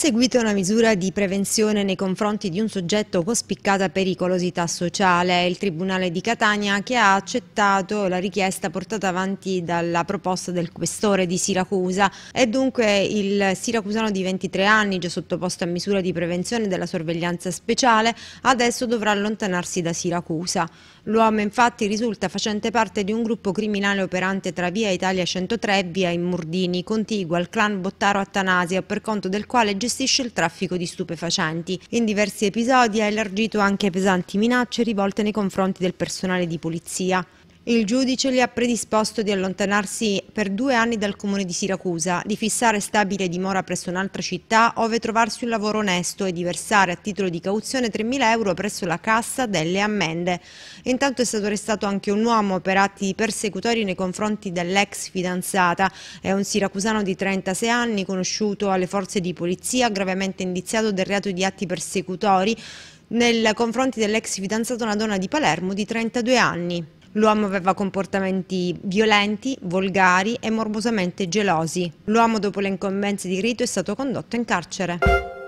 È seguita una misura di prevenzione nei confronti di un soggetto con spiccata pericolosità sociale. Il Tribunale di Catania che ha accettato la richiesta portata avanti dalla proposta del questore di Siracusa e dunque il siracusano di 23 anni, già sottoposto a misura di prevenzione della sorveglianza speciale, adesso dovrà allontanarsi da Siracusa. L'uomo infatti risulta facente parte di un gruppo criminale operante tra via Italia 103 e via Immurdini, contigua al clan Bottaro Attanasia, per conto del quale gestisce il traffico di stupefacenti. In diversi episodi ha elargito anche pesanti minacce rivolte nei confronti del personale di polizia. Il giudice gli ha predisposto di allontanarsi per due anni dal comune di Siracusa, di fissare stabile dimora presso un'altra città ove trovarsi un lavoro onesto e di versare a titolo di cauzione 3.000 euro presso la cassa delle ammende. Intanto è stato arrestato anche un uomo per atti persecutori nei confronti dell'ex fidanzata. È un siracusano di 36 anni conosciuto alle forze di polizia, gravemente indiziato del reato di atti persecutori nei confronti dell'ex fidanzato una donna di Palermo di 32 anni. L'uomo aveva comportamenti violenti, volgari e morbosamente gelosi. L'uomo dopo le incombenze di rito è stato condotto in carcere.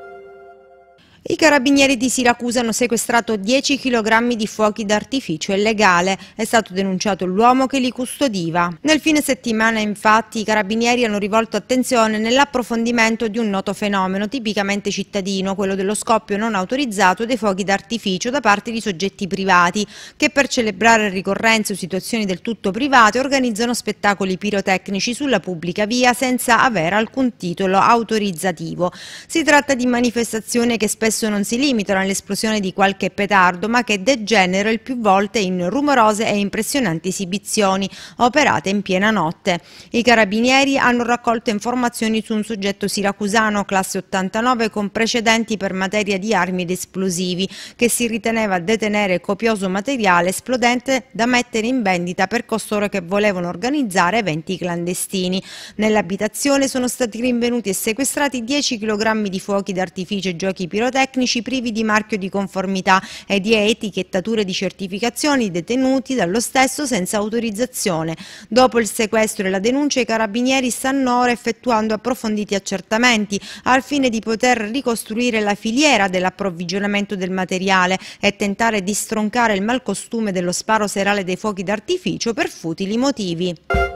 I carabinieri di Siracusa hanno sequestrato 10 kg di fuochi d'artificio illegale. È stato denunciato l'uomo che li custodiva. Nel fine settimana, infatti, i carabinieri hanno rivolto attenzione nell'approfondimento di un noto fenomeno tipicamente cittadino, quello dello scoppio non autorizzato dei fuochi d'artificio da parte di soggetti privati, che per celebrare ricorrenze o situazioni del tutto private organizzano spettacoli pirotecnici sulla pubblica via senza avere alcun titolo autorizzativo. Si tratta di manifestazioni che spesso spesso non si limitano all'esplosione di qualche petardo, ma che degenerano il più volte in rumorose e impressionanti esibizioni operate in piena notte. I carabinieri hanno raccolto informazioni su un soggetto siracusano classe 89 con precedenti per materia di armi ed esplosivi che si riteneva detenere copioso materiale esplodente da mettere in vendita per costoro che volevano organizzare eventi clandestini. Nell'abitazione sono stati rinvenuti e sequestrati 10 kg di fuochi d'artificio e giochi pirotecnici tecnici privi di marchio di conformità e di etichettature di certificazioni detenuti dallo stesso senza autorizzazione. Dopo il sequestro e la denuncia i carabinieri stanno ora effettuando approfonditi accertamenti al fine di poter ricostruire la filiera dell'approvvigionamento del materiale e tentare di stroncare il malcostume dello sparo serale dei fuochi d'artificio per futili motivi.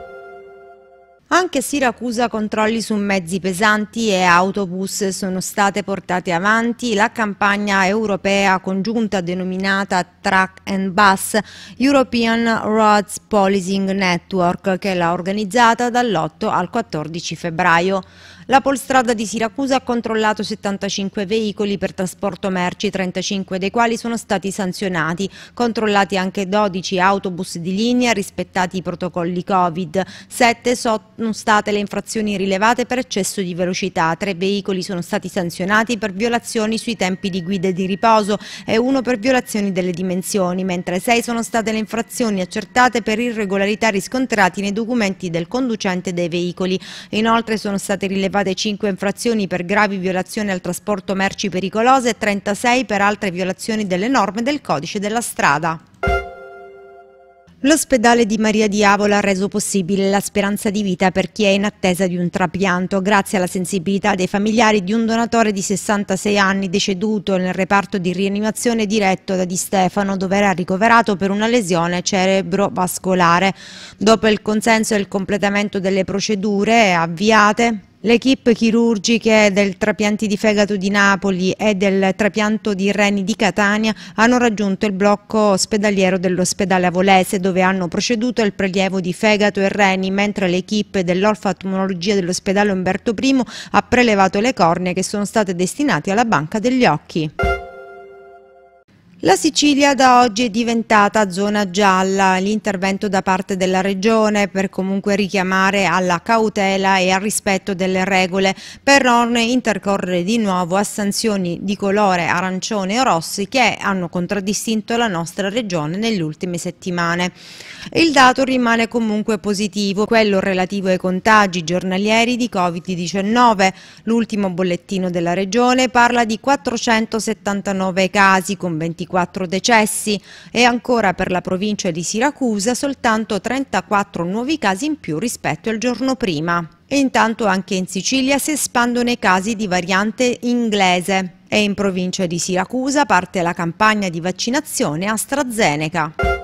Anche a Siracusa controlli su mezzi pesanti e autobus sono state portate avanti la campagna europea congiunta denominata Track and Bus European Roads Policing Network che l'ha organizzata dall'8 al 14 febbraio. La Polstrada di Siracusa ha controllato 75 veicoli per trasporto merci, 35 dei quali sono stati sanzionati, controllati anche 12 autobus di linea rispettati i protocolli Covid, 7 sono state le infrazioni rilevate per eccesso di velocità, 3 veicoli sono stati sanzionati per violazioni sui tempi di guida e di riposo e uno per violazioni delle dimensioni, mentre 6 sono state le infrazioni accertate per irregolarità riscontrati nei documenti del conducente dei veicoli. Inoltre sono state rilevate rilevate 5 infrazioni per gravi violazioni al trasporto merci pericolose e 36 per altre violazioni delle norme del codice della strada. L'ospedale di Maria Diavola ha reso possibile la speranza di vita per chi è in attesa di un trapianto, grazie alla sensibilità dei familiari di un donatore di 66 anni deceduto nel reparto di rianimazione diretto da Di Stefano, dove era ricoverato per una lesione cerebrovascolare. Dopo il consenso e il completamento delle procedure avviate, L'equipe chirurgiche del trapianti di fegato di Napoli e del trapianto di reni di Catania hanno raggiunto il blocco ospedaliero dell'ospedale Avolese dove hanno proceduto al prelievo di fegato e reni mentre l'equipe dell'orfatmologia dell'ospedale Umberto I ha prelevato le cornee che sono state destinate alla banca degli occhi. La Sicilia da oggi è diventata zona gialla, l'intervento da parte della Regione per comunque richiamare alla cautela e al rispetto delle regole per non intercorrere di nuovo a sanzioni di colore arancione o rossi che hanno contraddistinto la nostra Regione nelle ultime settimane. Il dato rimane comunque positivo, quello relativo ai contagi giornalieri di Covid-19. L'ultimo bollettino della Regione parla di 479 casi con 24 24 decessi e ancora per la provincia di Siracusa soltanto 34 nuovi casi in più rispetto al giorno prima. E intanto anche in Sicilia si espandono i casi di variante inglese e in provincia di Siracusa parte la campagna di vaccinazione AstraZeneca.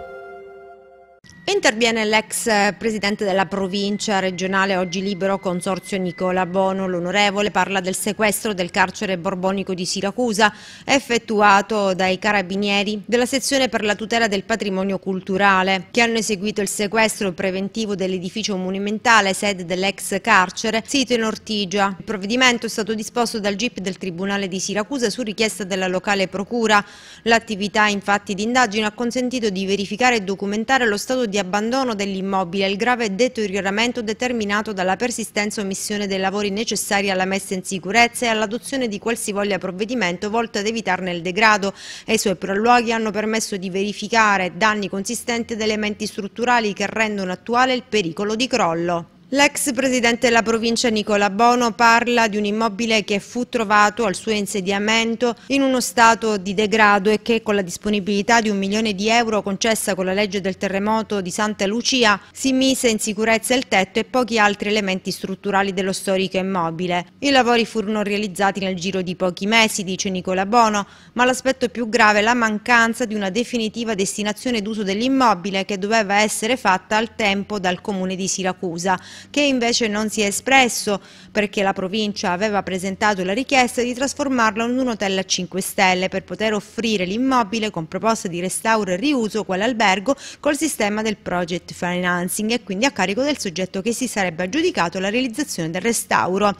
Interviene l'ex presidente della provincia regionale Oggi Libero Consorzio Nicola Bono. L'onorevole parla del sequestro del carcere borbonico di Siracusa effettuato dai carabinieri della sezione per la tutela del patrimonio culturale che hanno eseguito il sequestro preventivo dell'edificio monumentale sede dell'ex carcere sito in Ortigia. Il provvedimento è stato disposto dal GIP del Tribunale di Siracusa su richiesta della locale procura. L'attività infatti di indagine ha consentito di verificare e documentare lo stato di di abbandono dell'immobile e il grave deterioramento determinato dalla persistenza o omissione dei lavori necessari alla messa in sicurezza e all'adozione di qualsivoglia provvedimento volto ad evitarne il degrado i suoi proluoghi hanno permesso di verificare danni consistenti ed elementi strutturali che rendono attuale il pericolo di crollo. L'ex presidente della provincia Nicola Bono parla di un immobile che fu trovato al suo insediamento in uno stato di degrado e che con la disponibilità di un milione di euro concessa con la legge del terremoto di Santa Lucia si mise in sicurezza il tetto e pochi altri elementi strutturali dello storico immobile. I lavori furono realizzati nel giro di pochi mesi, dice Nicola Bono, ma l'aspetto più grave è la mancanza di una definitiva destinazione d'uso dell'immobile che doveva essere fatta al tempo dal comune di Siracusa che invece non si è espresso perché la provincia aveva presentato la richiesta di trasformarlo in un hotel a 5 stelle per poter offrire l'immobile con proposte di restauro e riuso quale col sistema del project financing e quindi a carico del soggetto che si sarebbe aggiudicato la realizzazione del restauro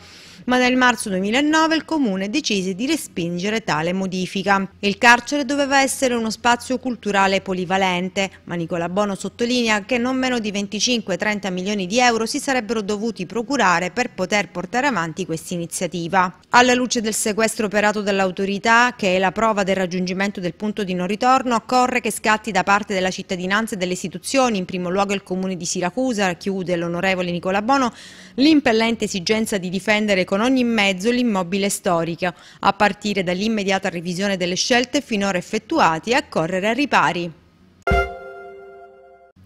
ma nel marzo 2009 il comune decise di respingere tale modifica. Il carcere doveva essere uno spazio culturale polivalente, ma Nicola Bono sottolinea che non meno di 25-30 milioni di euro si sarebbero dovuti procurare per poter portare avanti questa iniziativa. Alla luce del sequestro operato dall'autorità, che è la prova del raggiungimento del punto di non ritorno, occorre che scatti da parte della cittadinanza e delle istituzioni, in primo luogo il comune di Siracusa, chiude l'onorevole Nicola Bono, l'impellente esigenza di difendere con ogni mezzo l'immobile storico, a partire dall'immediata revisione delle scelte finora effettuate e a correre a ripari.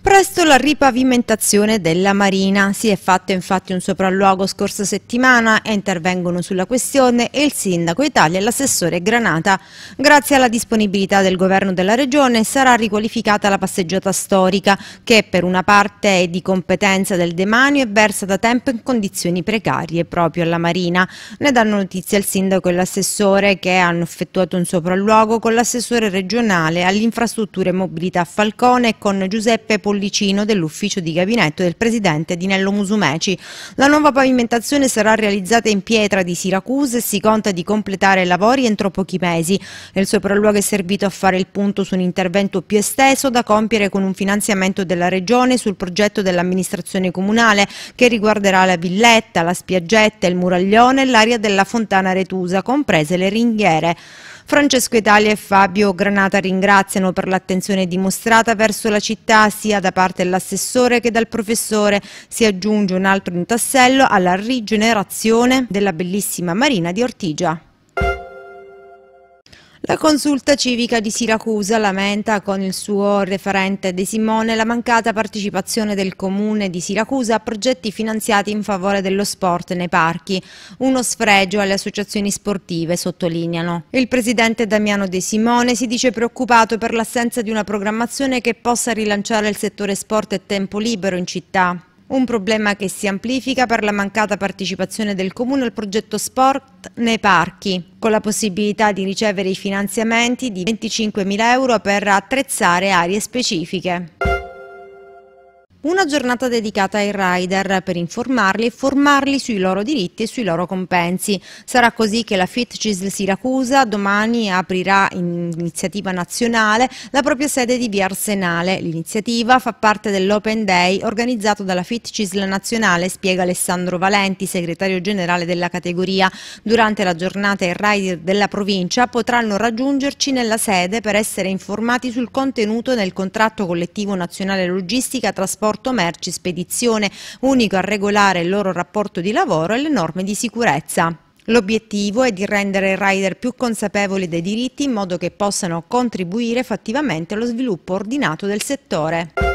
Presto la ripavimentazione della Marina. Si è fatto infatti un sopralluogo scorsa settimana e intervengono sulla questione il sindaco Italia e l'assessore Granata. Grazie alla disponibilità del governo della regione sarà riqualificata la passeggiata storica che per una parte è di competenza del demanio e versa da tempo in condizioni precarie proprio alla Marina. Ne danno notizia il sindaco e l'assessore che hanno effettuato un sopralluogo con l'assessore regionale alle infrastrutture e mobilità Falcone e con Giuseppe Polini Pollicino dell'ufficio di gabinetto del presidente Dinello Musumeci. La nuova pavimentazione sarà realizzata in pietra di Siracusa e si conta di completare i lavori entro pochi mesi. Il sopralluogo è servito a fare il punto su un intervento più esteso da compiere con un finanziamento della Regione sul progetto dell'amministrazione comunale che riguarderà la villetta, la spiaggetta, il muraglione e l'area della Fontana Retusa, comprese le ringhiere. Francesco Italia e Fabio Granata ringraziano per l'attenzione dimostrata verso la città sia da parte dell'assessore che dal professore. Si aggiunge un altro tassello alla rigenerazione della bellissima marina di Ortigia. La consulta civica di Siracusa lamenta con il suo referente De Simone la mancata partecipazione del comune di Siracusa a progetti finanziati in favore dello sport nei parchi, uno sfregio alle associazioni sportive, sottolineano. Il presidente Damiano De Simone si dice preoccupato per l'assenza di una programmazione che possa rilanciare il settore sport e tempo libero in città. Un problema che si amplifica per la mancata partecipazione del Comune al progetto Sport nei parchi, con la possibilità di ricevere i finanziamenti di 25.000 euro per attrezzare aree specifiche. Una giornata dedicata ai rider per informarli e formarli sui loro diritti e sui loro compensi. Sarà così che la Fit Cisl Siracusa domani aprirà in iniziativa nazionale la propria sede di via Arsenale. L'iniziativa fa parte dell'Open Day organizzato dalla Fit Cisl Nazionale, spiega Alessandro Valenti, segretario generale della categoria. Durante la giornata i rider della provincia potranno raggiungerci nella sede per essere informati sul contenuto del contratto collettivo nazionale logistica trasporto trasporto merci spedizione, unico a regolare il loro rapporto di lavoro e le norme di sicurezza. L'obiettivo è di rendere i rider più consapevoli dei diritti in modo che possano contribuire fattivamente allo sviluppo ordinato del settore.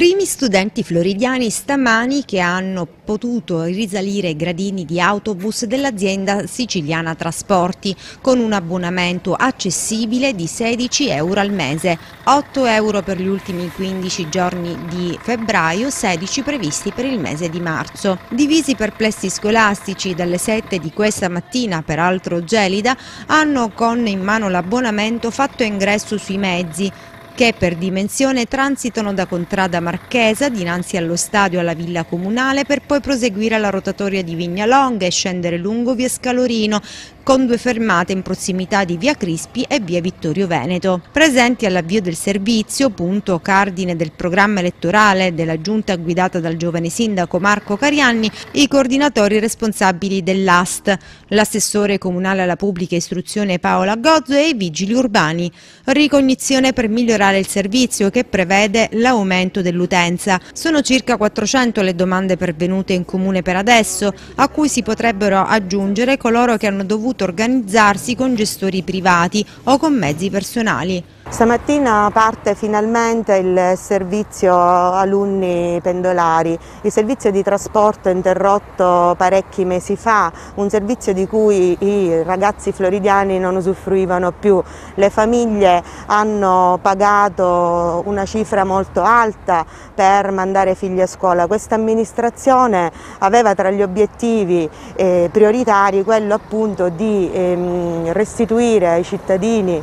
Primi studenti floridiani stamani che hanno potuto risalire gradini di autobus dell'azienda siciliana Trasporti con un abbonamento accessibile di 16 euro al mese, 8 euro per gli ultimi 15 giorni di febbraio, 16 previsti per il mese di marzo. Divisi per plessi scolastici dalle 7 di questa mattina, peraltro gelida, hanno con in mano l'abbonamento fatto ingresso sui mezzi, che per dimensione transitano da Contrada Marchesa dinanzi allo stadio alla Villa Comunale per poi proseguire alla rotatoria di Vignalonga e scendere lungo via Scalorino con due fermate in prossimità di via Crispi e via Vittorio Veneto. Presenti all'avvio del servizio, punto cardine del programma elettorale della giunta guidata dal giovane sindaco Marco Carianni, i coordinatori responsabili dell'AST, l'assessore comunale alla pubblica istruzione Paola Gozzo e i vigili urbani. Ricognizione per migliorare il servizio che prevede l'aumento dell'utenza. Sono circa 400 le domande pervenute in comune per adesso, a cui si potrebbero aggiungere coloro che hanno dovuto organizzarsi con gestori privati o con mezzi personali. Stamattina parte finalmente il servizio alunni pendolari, il servizio di trasporto interrotto parecchi mesi fa, un servizio di cui i ragazzi floridiani non usufruivano più. Le famiglie hanno pagato una cifra molto alta per mandare figli a scuola. Questa amministrazione aveva tra gli obiettivi eh, prioritari quello appunto di ehm, restituire ai cittadini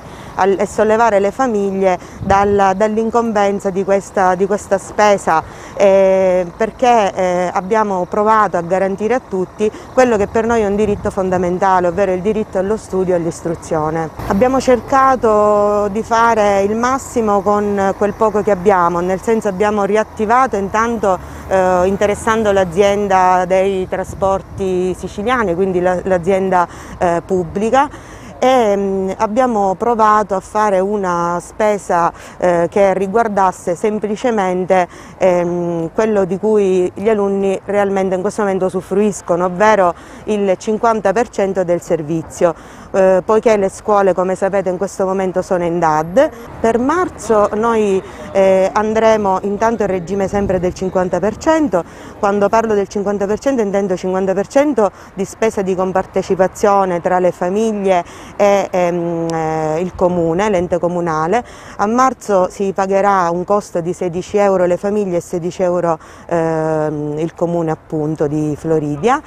e sollevare le famiglie dall'incombenza di, di, questa spesa eh, perché eh, abbiamo provato a garantire a tutti quello che per noi è un diritto fondamentale, ovvero il diritto allo studio e all'istruzione. Abbiamo cercato di fare il massimo con quel poco che abbiamo, nel senso abbiamo riattivato intanto eh, interessando l'azienda dei trasporti siciliani, quindi l'azienda la, eh, pubblica e mm, abbiamo provato a fare una spesa eh, che riguardasse semplicemente ehm, quello di cui gli alunni realmente in questo momento usufruiscono, ovvero il 50% del servizio, eh, poiché le scuole come sapete in questo momento sono in DAD. Per marzo noi eh, andremo intanto in regime sempre del 50%, quando parlo del 50% intendo 50% di spesa di compartecipazione tra le famiglie e ehm, eh, il comune, l'ente comunale. A marzo si pagherà un costo di 16 euro le famiglie e 16 euro ehm, il comune appunto di Floridia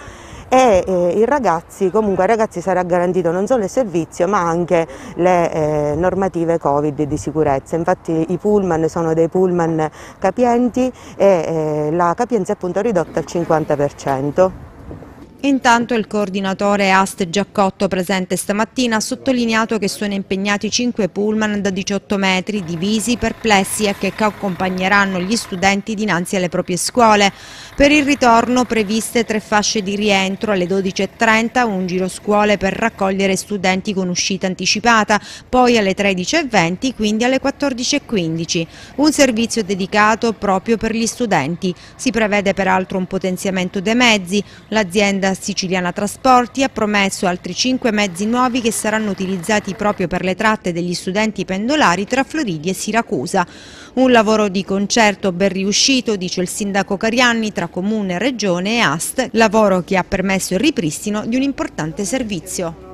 e eh, i ragazzi, comunque ai ragazzi sarà garantito non solo il servizio ma anche le eh, normative Covid di sicurezza, infatti i pullman sono dei pullman capienti e eh, la capienza è appunto ridotta al 50%. Intanto il coordinatore Ast Giaccotto presente stamattina ha sottolineato che sono impegnati 5 pullman da 18 metri divisi per e che accompagneranno gli studenti dinanzi alle proprie scuole. Per il ritorno previste tre fasce di rientro alle 12.30, un giro scuole per raccogliere studenti con uscita anticipata, poi alle 13.20, quindi alle 14.15. Un servizio dedicato proprio per gli studenti. Si prevede peraltro un potenziamento dei mezzi. L'azienda Siciliana Trasporti ha promesso altri 5 mezzi nuovi che saranno utilizzati proprio per le tratte degli studenti pendolari tra Floridi e Siracusa. Un lavoro di concerto ben riuscito, dice il sindaco Carianni, tra Comune, Regione e Ast, lavoro che ha permesso il ripristino di un importante servizio.